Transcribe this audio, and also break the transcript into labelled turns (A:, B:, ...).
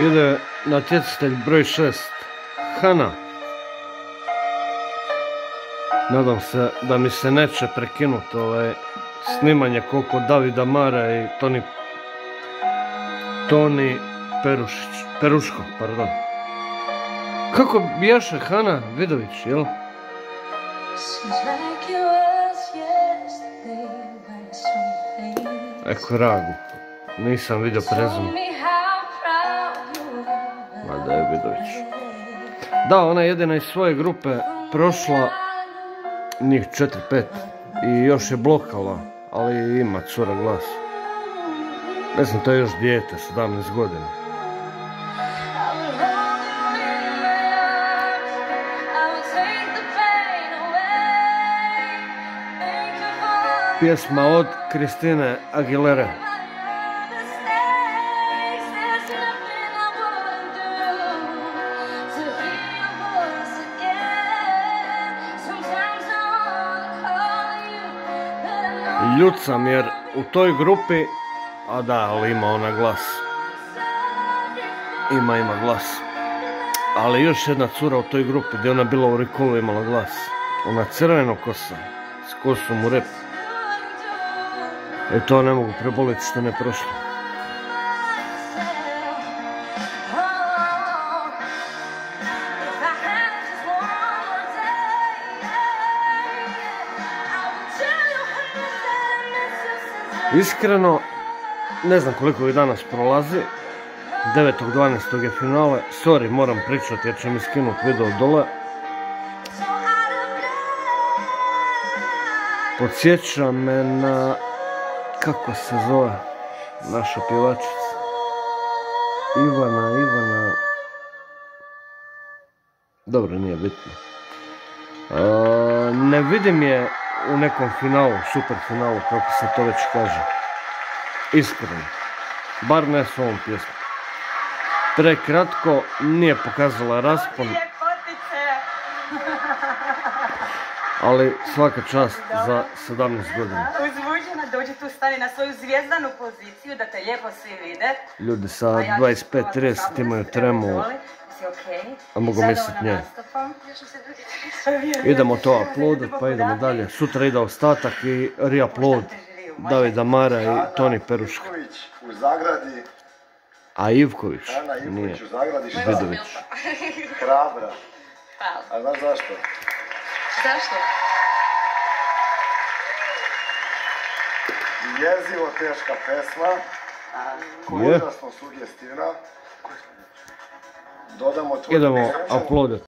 A: Ide natjecatelj broj 6, Hana. Nadam se da mi se neće prekinuti ovaj snimanje koliko Davida Mara i Toni Toni Perušić, Peruško, pardon. Kako bijaše Hana Vidović, jel? Eko Ragu. Nisam vidio prezum. Mada je Vidović. Da, ona je jedina iz svoje grupe prošla njih 4-5 i još je blokala, ali ima cura glas. Mislim, to je još dijete, 17 godina. Pjesma od Kristine Aguilera. Ljud sam jer u toj grupi, a da, ali ima ona glas. Ima, ima glas. Ali još jedna cura u toj grupi gdje ona bila u Rikolu imala glas. Ona crveno kosa, s kosom u rep. E to ne mogu preboliti što ne prošlo. Iskreno, ne znam koliko je danas prolazi. 9.12. je finale. Sorry, moram pričati jer će mi skinuti video dole. Podsjeća me na... Kako se zove naša pjevačica? Ivana, Ivana... Dobro, nije bitno. ne vidim je u nekom finalu, super finalu, kako se to već kaže. Iskreno. Bar ne s ovom pjesmom. Prekratko, nije pokazala raspon. Ali svaka čast za 17 godina.
B: Uzbuđena, dođi tu stani na svoju zvijezdanu poziciju da te lijepo svi vide.
A: Ljudi sa 25-30 imaju tremu. A mogu misliti nje. Idemo to uploadat pa idemo dalje. Sutra ide ostatak i reupload Davida Mara i Toni Peruška.
C: u zagradi.
A: A Ivković? Nije. Vidović.
C: Hrabra. A znaš zašto?
B: Zašto?
C: Jezivo teška pesma.
A: Je.
C: Užasno sugestivna. Dodamo
A: Idemo uploadat.